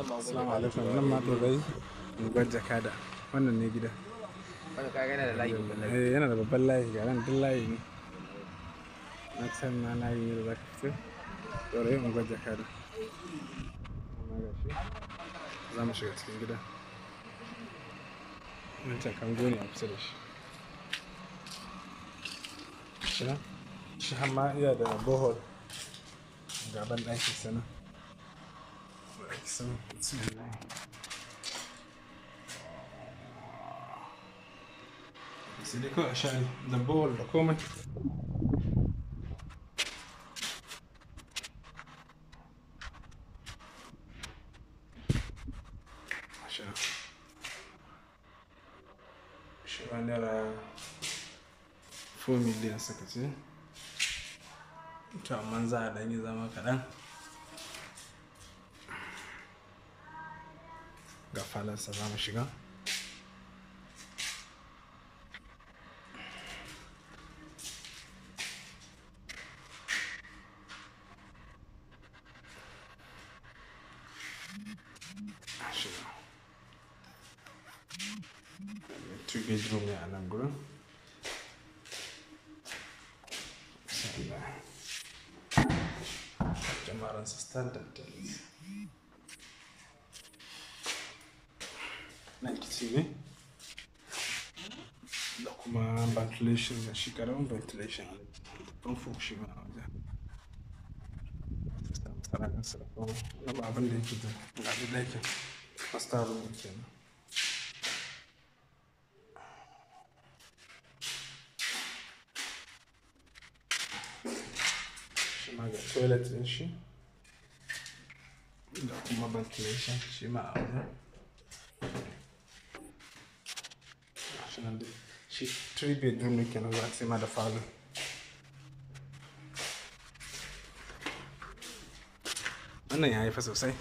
Assalamu alaikum. Nan ma ɗorai unguwar jakada. Wannan ne gida. Wanda ka gana da layi babban layi. Eh, yana da babban layi. Ga nan duk layi ne. Na can ma layi ne da za ka fito ɗorai unguwar jakada. Amma ga shi za mu shiga cikin gida. Wancan kango ne a kusa da shi. Shi shi har ma iya da bohol. Gaban ɗakin sana Some, bismillah. sai dai kawai a sha da bowl da komai sha shi ma naira 4 miliyan suka ce to amma za a ɗanyi zama kaɗan ga falansa za mu shiga two bedroom ne a nan gurin jama'aransa standard kici ne da kuma ventilation da shi ƙaramin ventilation. Famfo shi ma a wajen. Tsaranin sa da kuma na ba abin da yake da gaɗi ɗakin. Master room kenan shi ma ga toilet ɗin shi. Da kuma ventilation shi ma a wajen. Shi nan dai shi three bedroom ne kenan za a ce ma da falo. Wannan ya haifa sosai.